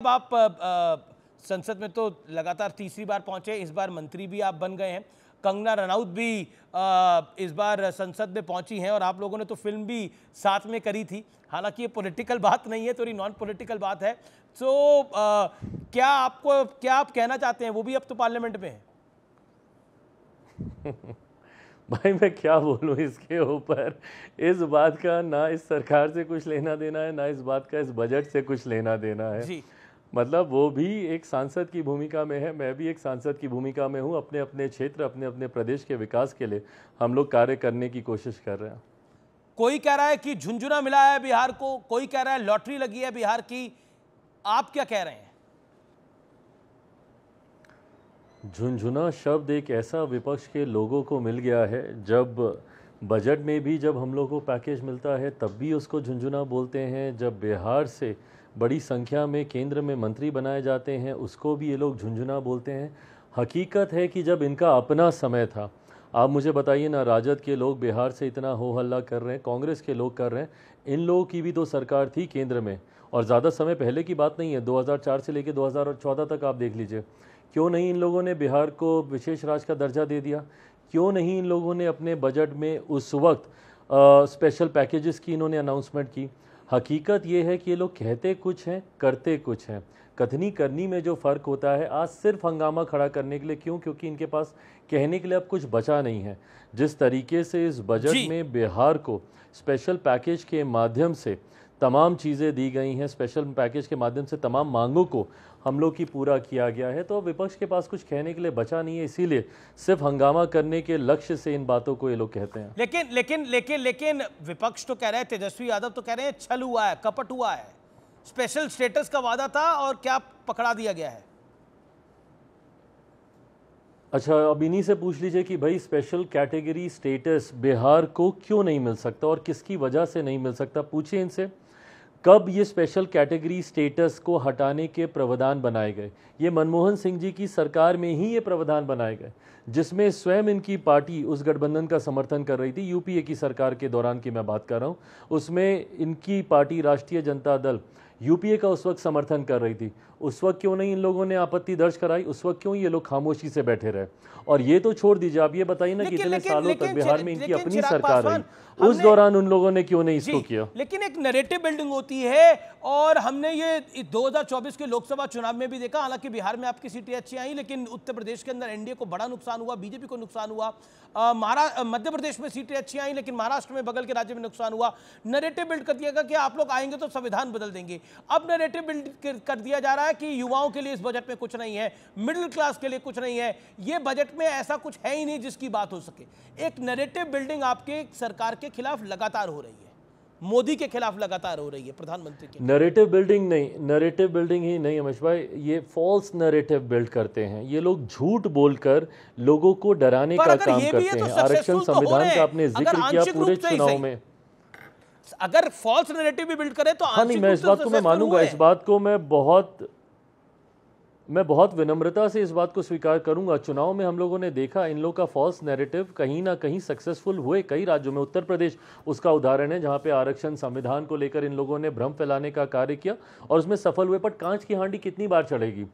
अब आप अ, अ, संसद में तो लगातार तीसरी बार पहुँचे इस बार मंत्री भी आप बन गए हैं। कंगना रनौत भी अ, इस बार संसद में पहुँची हैं और आप लोगों ने तो फ़िल्म भी साथ में करी थी। हालाँकि ये पॉलिटिकल बात नहीं है थोड़ी नॉन पॉलिटिकल बात है। तो क्या आपको क्या आप कहना चाहते हैं? वो भी अब तो पार्लियामेंट में है। भाई मैं क्या बोलूँ इसके ऊपर? इस बात का ना इस सरकार से कुछ लेना देना है ना इस बात का इस बजट से कुछ लेना देना है। जी। मतलब वो भी एक सांसद की भूमिका में है मैं भी एक सांसद की भूमिका में हूँ अपने अपने क्षेत्र अपने अपने प्रदेश के विकास के लिए हम लोग कार्य करने की कोशिश कर रहे हैं। कोई कह रहा है कि झुंझुना मिला है बिहार को कोई कह रहा है लॉटरी लगी है बिहार की आप क्या कह रहे हैं? झुंझुना शब्द एक ऐसा विपक्ष के लोगों को मिल गया है जब बजट में भी जब हम लोग को पैकेज मिलता है तब भी उसको झुंझुना बोलते हैं जब बिहार से बड़ी संख्या में केंद्र में मंत्री बनाए जाते हैं, उसको भी ये लोग झुंझुना बोलते हैं। हकीकत है कि जब इनका अपना समय था, आप मुझे बताइए ना, राजद के लोग बिहार से इतना हो हल्ला कर रहे हैं, कांग्रेस के लोग कर रहे हैं, इन लोगों की भी तो सरकार थी केंद्र में। और ज़्यादा समय पहले की बात नहीं है 2004 से लेकर 2014 तक आप देख लीजिए। क्यों नहीं इन लोगों ने बिहार को विशेष राज्य का दर्जा दे दिया? क्यों नहीं इन लोगों ने अपने बजट में उस वक्त स्पेशल पैकेजेस की इन्होंने अनाउंसमेंट की? हकीकत ये है कि ये लोग कहते कुछ हैं करते कुछ हैं। कथनी करनी में जो फ़र्क होता है आज सिर्फ़ हंगामा खड़ा करने के लिए क्यों? क्योंकि इनके पास कहने के लिए अब कुछ बचा नहीं है। जिस तरीके से इस बजट में बिहार को स्पेशल पैकेज के माध्यम से तमाम चीज़ें दी गई हैं स्पेशल पैकेज के माध्यम से तमाम मांगों को हम लोग की पूरा किया गया है। तो विपक्ष के पास कुछ कहने के लिए बचा नहीं है इसीलिए सिर्फ़ हंगामा करने के लक्ष्य से इन बातों को ये लोग कहते हैं। लेकिन लेकिन लेकिन लेकिन विपक्ष तो कह रहे हैं तेजस्वी यादव तो कह रहे हैं छल हुआ है कपट हुआ है। स्पेशल स्टेटस का वादा था और क्या पकड़ा दिया गया है? अच्छा अब इन्हीं से पूछ लीजिए कि भाई स्पेशल कैटेगरी स्टेटस बिहार को क्यों नहीं मिल सकता और किसकी वजह से नहीं मिल सकता? पूछिए इनसे। कब ये स्पेशल कैटेगरी स्टेटस को हटाने के प्रावधान बनाए गए? ये मनमोहन सिंह जी की सरकार में ही ये प्रावधान बनाए गए। जिसमें स्वयं इनकी पार्टी उस गठबंधन का समर्थन कर रही थी, यूपीए की सरकार के दौरान की मैं बात कर रहा हूँ। उसमें इनकी पार्टी राष्ट्रीय जनता दल यूपीए का उस वक्त समर्थन कर रही थी। उस वक्त क्यों नहीं इन लोगों ने आपत्ति दर्ज कराई? उस वक्त क्यों ये लोग खामोशी से बैठे रहे? और ये तो छोड़ दीजिए आप ये बताइए ना कि इतने सालों तक बिहार में इनकी अपनी सरकार रही। उस दौरान उन लोगों ने क्यों नहीं इसको किया? लेकिन एक नैरेटिव बिल्डिंग होती है और हमने ये 2024 के लोकसभा चुनाव में भी देखा। हालाँकि बिहार में आपकी सीटें अच्छी आई लेकिन उत्तर प्रदेश के अंदर एनडीए को बड़ा नुकसान हुआ बीजेपी को नुकसान हुआ। मध्य प्रदेश में सीटें अच्छी आई लेकिन महाराष्ट्र में बगल के राज्य में नुकसान हुआ। नैरेटिव बिल्ड कर दिया गया कि आप लोग आएँगे तो संविधान बदल देंगे। अब नैरेटिव बिल्ड कर- दिया जा रहा है कि युवाओं के लिए इस बजट में कुछ नहीं है मिडिल क्लास के लिए कुछ नहीं है। ये बजट में ऐसा कुछ है ही नहीं जिसकी बात हो सके। एक नैरेटिव बिल्डिंग आपके सरकार के खिलाफ लगातार हो रही है। मोदी के खिलाफ लगातार हो रही है प्रधानमंत्री के नरेटिव बिल्डिंग नहीं नरेटिव बिल्डिंग ही नहीं अमिश भाई ये फॉल्स नरेटिव बिल्ड करते हैं। ये लोग झूठ बोलकर लोगों को डराने का काम करते तो हैं। आरक्षण तो संविधान का आपने ज़िक्र किया पूरे चुनाव। में। अगर फॉल्स नैरेटिव भी बिल्ड करे तो हाँ नहीं मैं इस बात को मैं मानूँगा इस बात को मैं बहुत मैं बहुत विनम्रता से इस बात को स्वीकार करूँगा। चुनाव में हम लोगों ने देखा इन लोगों का फॉल्स नैरेटिव कहीं ना कहीं सक्सेसफुल हुए कई राज्यों में। उत्तर प्रदेश उसका उदाहरण है जहाँ पे आरक्षण संविधान को लेकर इन लोगों ने भ्रम फैलाने का कार्य किया और उसमें सफल हुए पर कांच की हांडी कितनी बार चढ़ेगी?